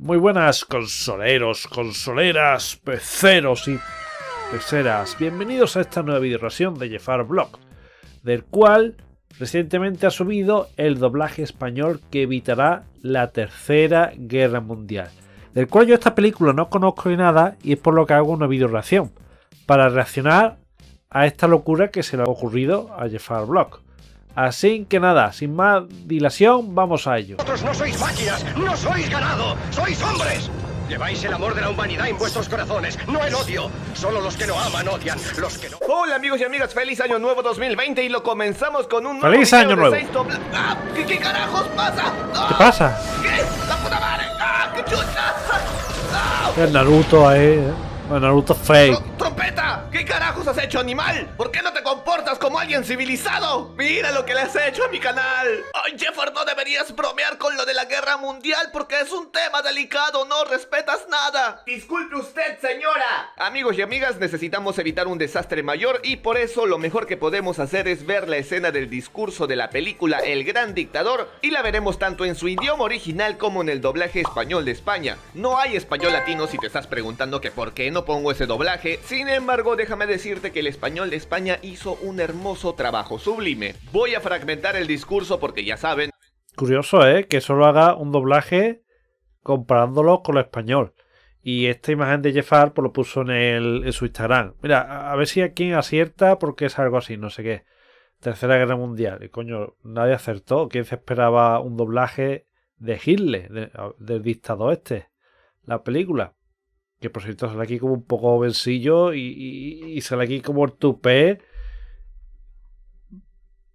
Muy buenas consoleros, consoleras, peceros y peceras. Bienvenidos a esta nueva videoreacción de Jeffar Blog, del cual recientemente ha subido el doblaje español que evitará la tercera guerra mundial. Del cual yo esta película no conozco ni nada y es por lo que hago una videoreacción, para reaccionar a esta locura que se le ha ocurrido a Jeffar Blog. Así que nada, sin más dilación, vamos a ello. Vosotros no sois máquinas, no sois ganado, sois hombres. Lleváis el amor de la humanidad en vuestros corazones, no el odio. Solo los que no aman odian, los que no. Hola amigos y amigas, feliz año nuevo 2020 y lo comenzamos con un ¡Feliz video año nuevo! ¡Ah! ¿Qué, qué carajos pasa? ¡Ah! ¿Qué pasa? ¿Qué? ¡La puta madre! ¡Ah! ¡Qué chucha! ¡Ah! El Naruto ahí, ¿eh? El Naruto fake. ¿Qué carajos has hecho, animal? ¿Por qué no te comportas como alguien civilizado? Mira lo que le has hecho a mi canal. Ay, Jefford, no deberías bromear con lo de la guerra mundial porque es un tema delicado, no respetas nada. Disculpe usted, señora. Amigos y amigas, necesitamos evitar un desastre mayor y por eso lo mejor que podemos hacer es ver la escena del discurso de la película El Gran Dictador y la veremos tanto en su idioma original como en el doblaje español de España. No hay español latino si te estás preguntando que por qué no pongo ese doblaje. Sin embargo, déjame decirte que el español de España hizo un hermoso trabajo sublime. Voy a fragmentar el discurso porque ya saben, Curioso, ¿eh? Que solo haga un doblaje comparándolo con lo español. Y esta imagen de Jeffar pues, lo puso en, el, en su Instagram. Mira, a, ver si aquí acierta porque es algo así, no sé qué. Tercera Guerra Mundial. Y coño, nadie acertó. ¿Quién se esperaba un doblaje de Hitler, de- del dictador este? La película. Que por cierto sale aquí como un poco vencillo y, y- y sale aquí como el tupé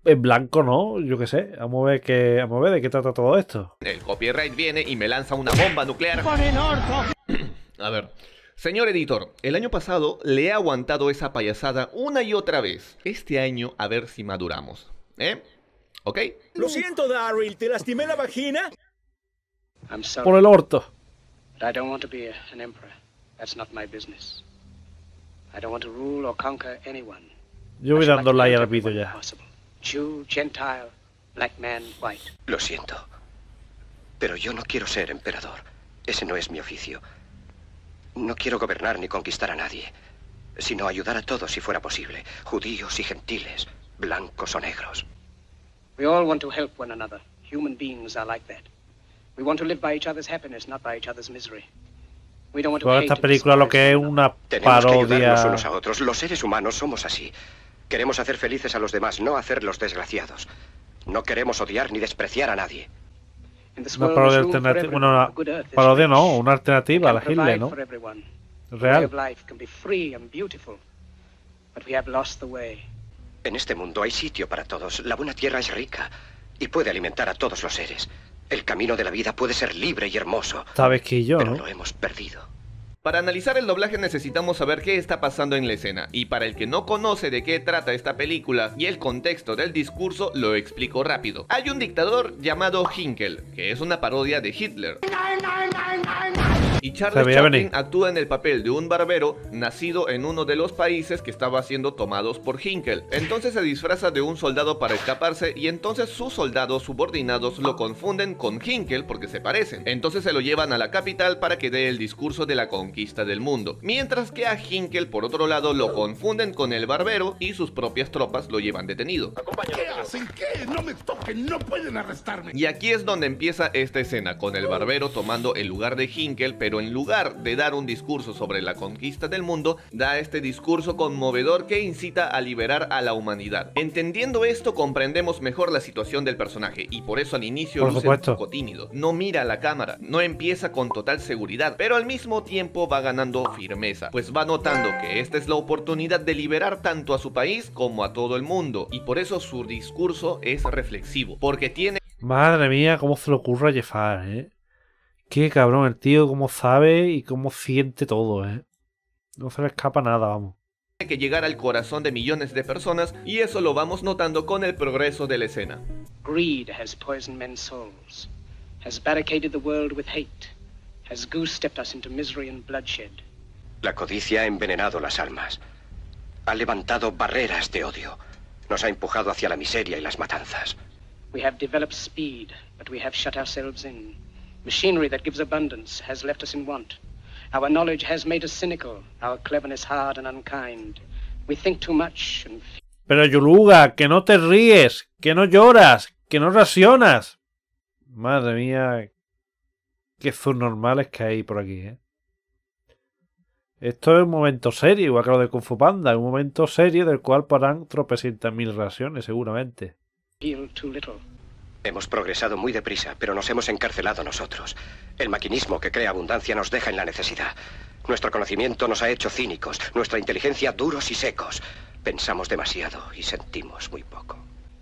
en blanco, ¿no? Yo qué sé. Vamos a ver, qué, vamos a ver de qué trata todo esto. el copyright viene y me lanza una bomba nuclear. A ver. Señor editor, el año pasado le he aguantado esa payasada una y otra vez. Este año a ver si maduramos. ¿Eh? ¿Ok? Lo siento, Daryl, ¿te lastimé la vagina? I'm sorry, Por el orto. but I don't want to be a- an emperor. That's not my business. I don't want to rule or conquer anyone. Yo voy like hurt al vídeo everyone ya. possible. Jew, Gentile, black man, white. Lo siento. Pero yo no quiero ser emperador. Ese no es mi oficio. No quiero gobernar ni conquistar a nadie, sino ayudar a todos si fuera posible, judíos y gentiles, blancos o negros. We all want to help one another. Human beings are like that. We want to live by each other's happiness, not by each other's misery. We don't want to Toda esta película lo que es una Tenemos que ayudarnos unos a parodia. otros. Los seres humanos somos así. Queremos hacer felices a los demás, no hacerlos desgraciados. No queremos odiar ni despreciar a nadie. In this Una parodia alternativa. everyone. Bueno, The una good earth is parodia rich. no, una alternativa a la can Hitler, ¿no? Real. En este mundo hay sitio para todos. La buena tierra es rica y puede alimentar a todos los seres. El camino de la vida puede ser libre y hermoso, Sabes que yo, pero ¿no? lo hemos perdido. Para analizar el doblaje necesitamos saber qué está pasando en la escena, y para el que no conoce de qué trata esta película y el contexto del discurso, lo explico rápido. Hay un dictador llamado Hinkel, que es una parodia de Hitler. Y Charles Chaplin actúa en el papel de un barbero nacido en uno de los países que estaba siendo tomados por Hinkel. Entonces se disfraza de un soldado para escaparse y entonces sus soldados subordinados lo confunden con Hinkel porque se parecen. Entonces se lo llevan a la capital para que dé el discurso de la conquista del mundo. Mientras que a Hinkel por otro lado lo confunden con el barbero y sus propias tropas lo llevan detenido. ¿Qué hacen? ¿Qué? No me toquen, no pueden arrestarme. Y aquí es donde empieza esta escena, con el barbero tomando el lugar de Hinkel, pero en lugar de dar un discurso sobre la conquista del mundo, da este discurso conmovedor que incita a liberar a la humanidad. Entendiendo esto, comprendemos mejor la situación del personaje, y por eso al inicio supuesto. un poco tímido. No mira a la cámara, no empieza con total seguridad, pero al mismo tiempo va ganando firmeza, pues va notando que esta es la oportunidad de liberar tanto a su país como a todo el mundo, y por eso su discurso es reflexivo, porque tiene Madre mía, cómo se le ocurre a Jeffar, ¿eh? Qué cabrón el tío, cómo sabe y cómo siente todo, ¿eh? No se le escapa nada, vamos. que llegar al corazón de millones de personas y eso lo vamos notando con el progreso de la escena. Greed has poisoned men's souls, has barricaded the world with hate, has goose-stepped us into misery and bloodshed. La codicia ha envenenado las almas. Ha levantado barreras de odio. Nos ha empujado hacia la miseria y las matanzas. We have developed speed, but we have shut ourselves in. Machinery that gives abundance has left us in want. Our knowledge has made us cynical, our cleverness hard and unkind. We think too much and Pero Yuluga, que no te ríes, que no lloras, que no racionas. Madre mía, qué subnormales que hay por aquí, ¿eh? Esto es un momento serio, igual que lo de Kung Fu Panda, un momento serio del cual paran tropecientas mil raciones, seguramente. too little. Hemos progresado muy deprisa, pero nos hemos encarcelado nosotros. El maquinismo que crea abundancia nos deja en la necesidad. Nuestro conocimiento nos ha hecho cínicos, nuestra inteligencia duros y secos. Pensamos demasiado y sentimos muy poco.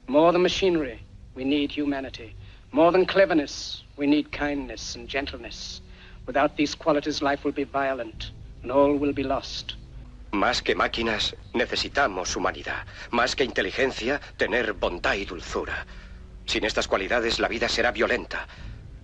More than machinery, we need humanity. More than cleverness, we need kindness and gentleness. Without these qualities, life will be violent and all will be lost. Más que máquinas, necesitamos humanidad. Más que inteligencia, tener bondad y dulzura. Sin estas cualidades, la vida será violenta.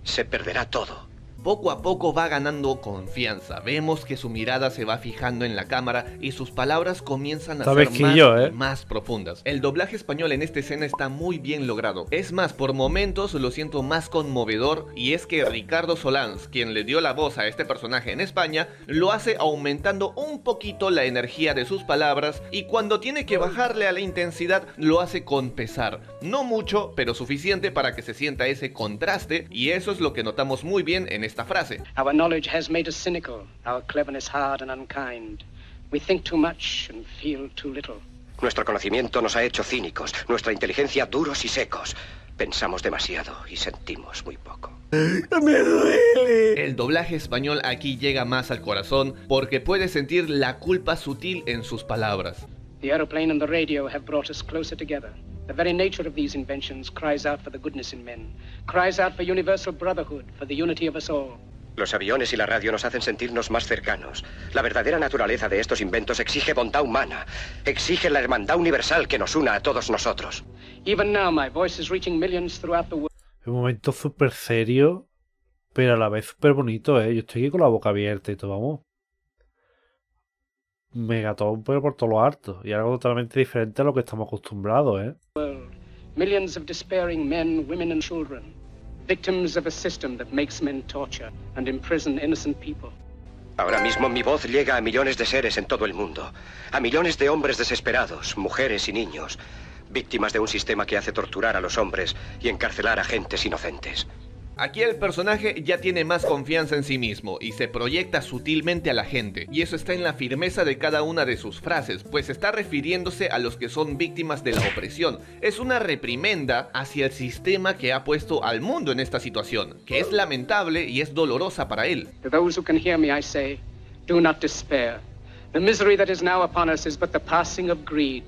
Se perderá todo. Poco a poco va ganando confianza. Vemos que su mirada se va fijando en la cámara y sus palabras comienzan a ser que más, yo, ¿eh? más profundas. El doblaje español en esta escena está muy bien logrado. Es más, por momentos lo siento más conmovedor y es que Ricardo Solans, quien le dio la voz a este personaje en España, lo hace aumentando un poquito la energía de sus palabras y cuando tiene que bajarle a la intensidad lo hace con pesar. No mucho, pero suficiente para que se sienta ese contraste y eso es lo que notamos muy bien en esta frase. Our knowledge has made us cynical, our cleverness hard and unkind. We think too much and feel too little. Nuestro conocimiento nos ha hecho cínicos, nuestra inteligencia duros y secos. Pensamos demasiado y sentimos muy poco. El doblaje español aquí llega más al corazón porque puede sentir la culpa sutil en sus palabras. The aeroplane and the radio have brought us closer together. The very nature of these inventions cries out for the goodness in men, cries out for universal brotherhood, for the unity of us all. Los aviones y la radio nos hacen sentirnos más cercanos. La verdadera naturaleza de estos inventos exige bondad humana, exige la hermandad universal que nos una a todos nosotros. Even now, my voice is reaching millions throughout the world. Un momento súper serio, pero a la vez súper bonito, ¿eh? Yo estoy aquí con la boca abierta y todo, vamos. Megatón, pero por todo lo harto. Y algo totalmente diferente a lo que estamos acostumbrados, ¿eh? Millions of despairing men, women, and children, victims of a system that makes men torture and imprison innocent people. Ahora mismo mi voz llega a millones de seres en todo el mundo, a millones de hombres desesperados, mujeres y niños, víctimas de un sistema que hace torturar a los hombres y encarcelar a gentes inocentes. Aquí el personaje ya tiene más confianza en sí mismo y se proyecta sutilmente a la gente, y eso está en la firmeza de cada una de sus frases, pues está refiriéndose a los que son víctimas de la opresión. Es una reprimenda hacia el sistema que ha puesto al mundo en esta situación, que es lamentable y es dolorosa para él. To those who can hear me, I say, do not despair. The misery that is now upon us is but the passing greed,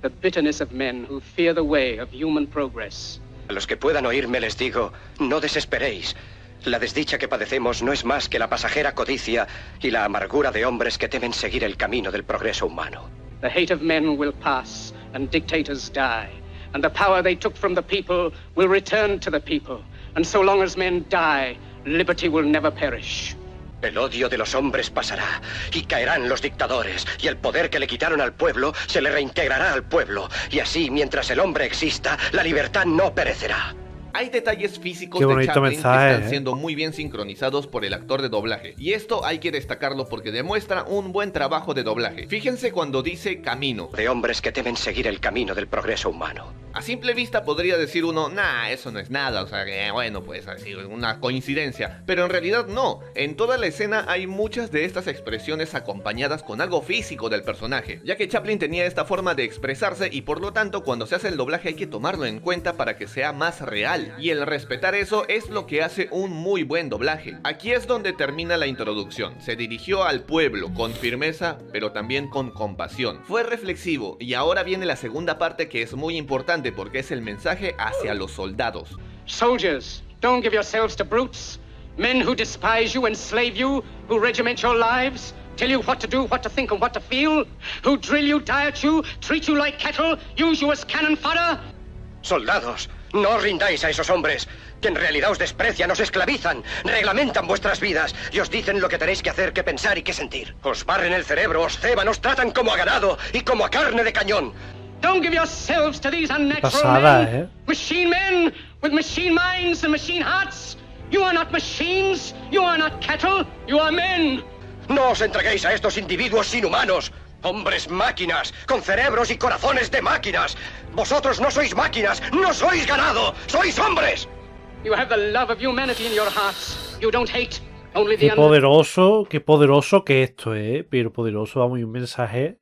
the bitterness of men who fear the way of human progress. A los que puedan oírme les digo, no desesperéis. La desdicha que padecemos no es más que la pasajera codicia y la amargura de hombres que temen seguir el camino del progreso humano. The hate of men will pass, and dictators die. And the power they took from the people will return to the people. And so long as men die, liberty will never perish. El odio de los hombres pasará y caerán los dictadores y el poder que le quitaron al pueblo se le reintegrará al pueblo y así mientras el hombre exista la libertad no perecerá. Hay detalles físicos Qué de Chaplin mensaje, que están ¿eh? siendo muy bien sincronizados por el actor de doblaje. Y esto hay que destacarlo porque demuestra un buen trabajo de doblaje. Fíjense cuando dice camino. De hombres que temen seguir el camino del progreso humano. A simple vista podría decir uno, nah, eso no es nada, o sea, que bueno, pues así, una coincidencia. Pero en realidad no, en toda la escena hay muchas de estas expresiones acompañadas con algo físico del personaje, ya que Chaplin tenía esta forma de expresarse y por lo tanto cuando se hace el doblaje hay que tomarlo en cuenta para que sea más real. Y el respetar eso es lo que hace un muy buen doblaje. Aquí es donde termina la introducción, se dirigió al pueblo con firmeza, pero también con compasión. Fue reflexivo y ahora viene la segunda parte que es muy importante porque es el mensaje hacia los soldados. Soldiers, don't give yourselves to brutes. Men who despise you, enslave you, who regiment your lives, tell you what to do, what to think, and what to feel, who drill you, diet you, treat you like cattle, use you as cannon fodder. Soldados, no os rindáis a esos hombres, que en realidad os desprecian, os esclavizan, reglamentan vuestras vidas y os dicen lo que tenéis que hacer, que pensar y que sentir. Os barren el cerebro, os ceban, os tratan como a ganado y como a carne de cañón. Don't give yourselves to these unnatural Pasada, men. eh. Machine men with machine minds and machine hearts. You are not machines. You are not cattle. You are men. No os entreguéis a estos individuos inhumanos. Hombres máquinas, con cerebros y corazones de máquinas. Vosotros no sois máquinas, no sois ganado, sois hombres. You have the love of humanity in your hearts. You don't hate. Only the Qué poderoso, qué poderoso que esto es, pero poderoso, vamos, y un mensaje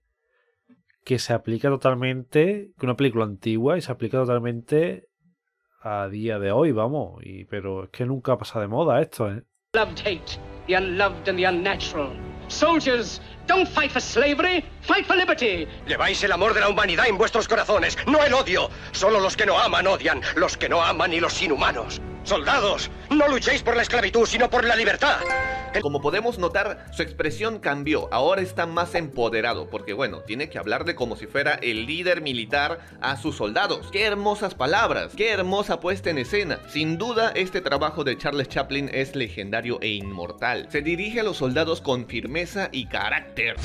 que se aplica totalmente, que una película antigua y se aplica totalmente a día de hoy, vamos, y pero es que nunca pasa de moda esto, ¿eh? Loved hate, the unloved and the unnatural. Soldiers, don't fight for slavery, fight for liberty. Lleváis el amor de la humanidad en vuestros corazones, no el odio. Solo los que no aman odian, los que no aman y los inhumanos. Soldados, no luchéis por la esclavitud, sino por la libertad. Como podemos notar, su expresión cambió. Ahora está más empoderado, porque bueno, tiene que hablarle como si fuera el líder militar a sus soldados. Qué hermosas palabras, qué hermosa puesta en escena. Sin duda, este trabajo de Charles Chaplin es legendario e inmortal. Se dirige a los soldados con firmeza y carácter.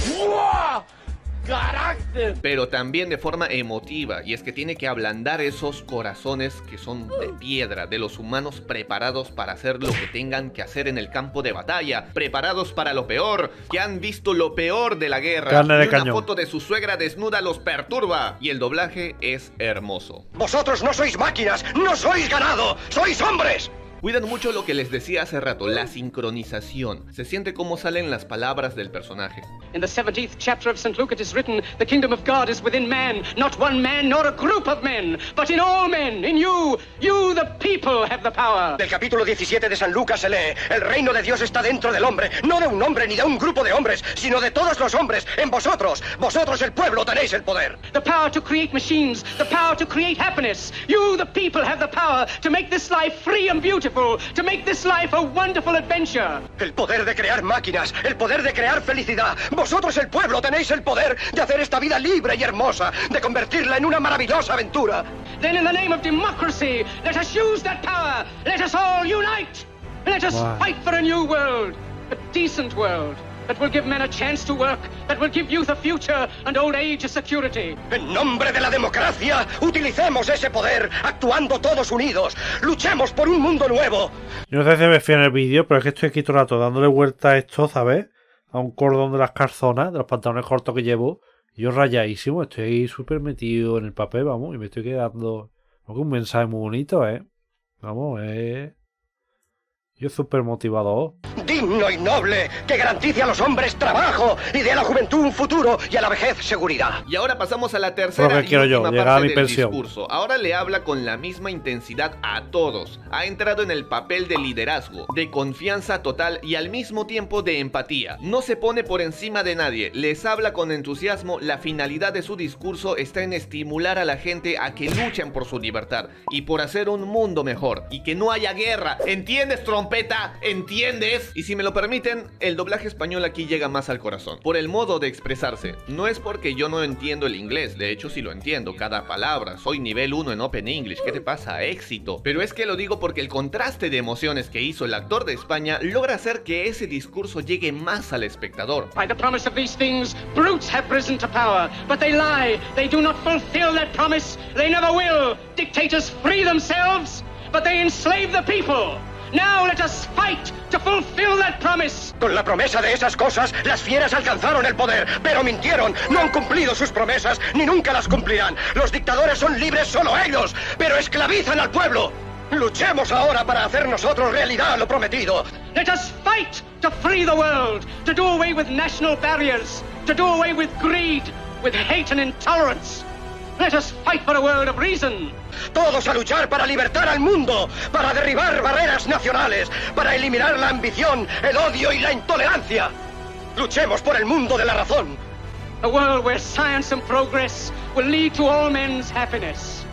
¡Carácter! pero también de forma emotiva, y es que tiene que ablandar esos corazones que son de piedra, de los humanos preparados para hacer lo que tengan que hacer en el campo de batalla, preparados para lo peor, que han visto lo peor de la guerra. Carne de y una cañón. foto de su suegra desnuda los perturba, y el doblaje es hermoso. Vosotros no sois máquinas, no sois ganado, sois hombres. Cuidan mucho lo que les decía hace rato, la sincronización. Se siente cómo salen las palabras del personaje. In the 17th chapter of St. Luke it is written, The kingdom of God is within man, not one man nor a group of men, but in all men, in you. You, the people, have the power. Del capítulo 17 de San Lucas se lee, el reino de Dios está dentro del hombre, no de un hombre ni de un grupo de hombres, sino de todos los hombres, en vosotros. Vosotros el pueblo tenéis el poder. The power to create machines, the power to create happiness. You, the people, have the power to make this life free and beautiful, to make this life a wonderful adventure. El poder de crear máquinas, el poder de crear felicidad. Vosotros el pueblo tenéis el poder de hacer esta vida libre y hermosa, de convertirla en una maravillosa aventura. Then, in the name of democracy, let us use that power. Let us all unite. Let us Wow. fight for a new world, a decent world that will give men a chance to work, that will give youth a future and old age a security. En nombre de la democracia, utilicemos ese poder, actuando todos unidos. Luchemos por un mundo nuevo. Yo no sé si me fío en el vídeo, pero es que estoy aquí todo el rato dándole vuelta a esto, ¿sabes? A un cordón de las calzonas, de los pantalones cortos que llevo. Yo rayadísimo, estoy ahí súper metido en el papel, vamos, y me estoy quedando. Como que un mensaje muy bonito, ¿eh? Vamos, eh. Yo súper motivado. Digno y noble, que garantice a los hombres trabajo y dé a la juventud un futuro y a la vejez seguridad. Y ahora pasamos a la tercera Lo que y quiero yo, última llegar a parte mi del pensión. discurso. Ahora le habla con la misma intensidad a todos. Ha entrado en el papel de liderazgo, de confianza total y al mismo tiempo de empatía. No se pone por encima de nadie, les habla con entusiasmo. La finalidad de su discurso está en estimular a la gente a que luchen por su libertad y por hacer un mundo mejor y que no haya guerra. ¿Entiendes, trompeta? ¿Entiendes? Y si me lo permiten, el doblaje español aquí llega más al corazón. Por el modo de expresarse. No es porque yo no entiendo el inglés, de hecho sí lo entiendo, cada palabra. Soy nivel 1 en Open English, ¿qué te pasa? Éxito. Pero es que lo digo porque el contraste de emociones que hizo el actor de España logra hacer que ese discurso llegue más al espectador. But they enslave the people. Now let us fight to fulfill that promise. Con la promesa de esas cosas, las fieras alcanzaron el poder, pero mintieron, no han cumplido sus promesas, ni nunca las cumplirán. Los dictadores son libres solo ellos, pero esclavizan al pueblo. Luchemos ahora para hacer nosotros realidad lo prometido. Let us fight to free the world, to do away with national barriers, to do away with greed, with hate and intolerance. Let us fight for a world of reason. Todos a luchar para libertar al mundo, para derribar barreras nacionales, para eliminar la ambición, el odio y la intolerancia. Luchemos por el mundo de la razón. A world where science and progress will lead to all men's happiness.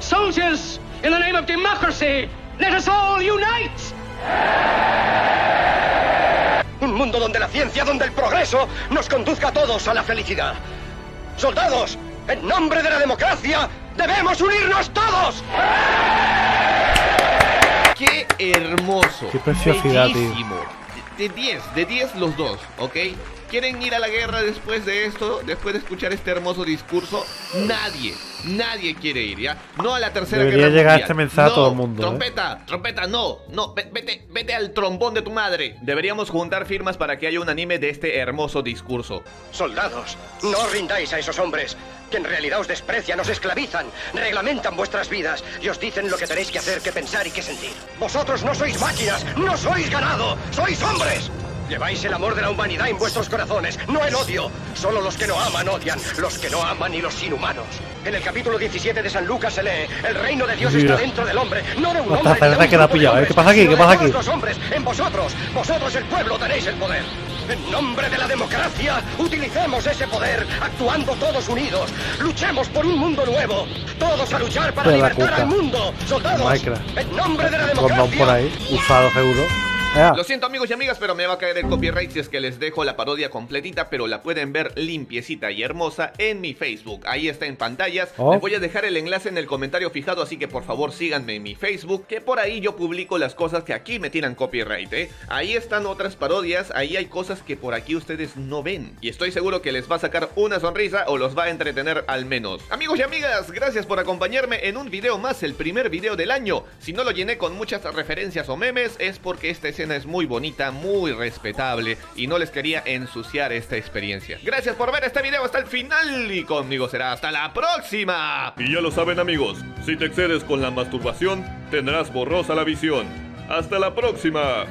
Soldiers, in the name of democracy, let us all unite! Un mundo donde la ciencia, donde el progreso nos conduzca a todos a la felicidad. Soldados, en nombre de la democracia, debemos unirnos todos. ¡Qué hermoso! Qué preciosidad, tío. De 10, de 10 los dos, ¿ok? ¿Quieren ir a la guerra después de esto? Después de escuchar este hermoso discurso, nadie, Nadie quiere ir, ¿ya? No a la tercera Debería guerra llegar mundial. este mensaje a No, todo el mundo, ¿eh? Trompeta, trompeta, no, no, ve- vete, vete al trombón de tu madre. Deberíamos juntar firmas para que haya un anime de este hermoso discurso. Soldados, no os rindáis a esos hombres, que en realidad os desprecian, os esclavizan, reglamentan vuestras vidas y os dicen lo que tenéis que hacer, que pensar y que sentir. Vosotros no sois máquinas, no sois ganado, sois hombres. Lleváis el amor de la humanidad en vuestros corazones, no el odio. Solo los que no aman odian, los que no aman y los inhumanos. En el capítulo 17 de San Lucas se lee, el reino de Dios Mira. está dentro del hombre, no de un hombre. de de pillado, ¿eh? ¿Qué pasa aquí? ¿Qué pasa aquí? los hombres, en vosotros, vosotros el pueblo tenéis el poder. En nombre de la democracia, utilicemos ese poder, actuando todos unidos. Luchemos por un mundo nuevo. Todos a luchar para libertar al mundo. Soldados, en nombre de la democracia. por ahí. Lo siento amigos y amigas, pero me va a caer el copyright si es que les dejo la parodia completita, pero la pueden ver limpiecita y hermosa en mi Facebook. Ahí está en pantallas. Oh. Les voy a dejar el enlace en el comentario fijado, así que por favor síganme en mi Facebook, que por ahí yo publico las cosas que aquí me tiran copyright, ¿eh? Ahí están otras parodias, ahí hay cosas que por aquí ustedes no ven. Y estoy seguro que les va a sacar una sonrisa o los va a entretener al menos. Amigos y amigas, gracias por acompañarme en un video más, el primer video del año. Si no lo llené con muchas referencias o memes, es porque esta escena es muy bonita, muy respetable y no les quería ensuciar esta experiencia. Gracias por ver este video hasta el final y conmigo será hasta la próxima. Y ya lo saben amigos, si te excedes con la masturbación, tendrás borrosa la visión. Hasta la próxima.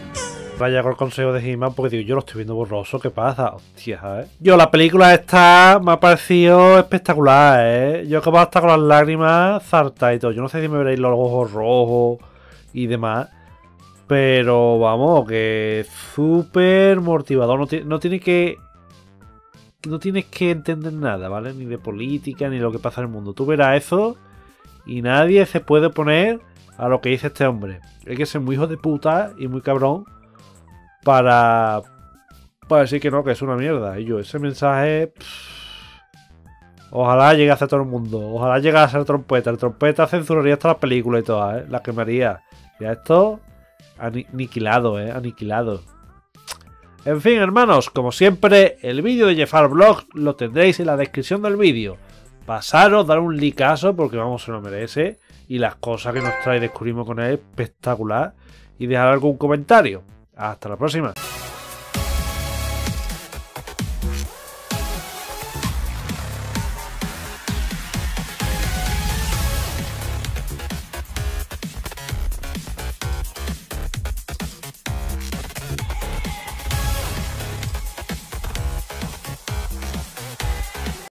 Vaya con el consejo de He-Man porque digo, yo lo estoy viendo borroso, ¿qué pasa? Hostia, ¿eh? Yo, la película esta me ha parecido espectacular, ¿eh? Yo voy hasta con las lágrimas zarta y todo. Yo no sé si me veréis los ojos rojos y demás. Pero vamos, que súper motivador. No, no tiene que. No tienes que entender nada, ¿vale? Ni de política, ni lo que pasa en el mundo. Tú verás eso y nadie se puede poner a lo que dice este hombre. Hay que ser muy hijo de puta y muy cabrón para, para decir que no, que es una mierda. Y yo, ese mensaje. ojalá llegue a todo el mundo. Ojalá llegue a ser trompeta. El trompeta censuraría hasta las películas y todas, ¿eh? La quemaría. Ya esto. Ani- Aniquilado, ¿eh? Aniquilado. En fin, hermanos, como siempre, el vídeo de Jeffar Vlog lo tendréis en la descripción del vídeo. Pasaros, dar un likeazo porque vamos, se lo merece. Y las cosas que nos trae Descubrimos con él, espectacular. Y dejar algún comentario. Hasta la próxima.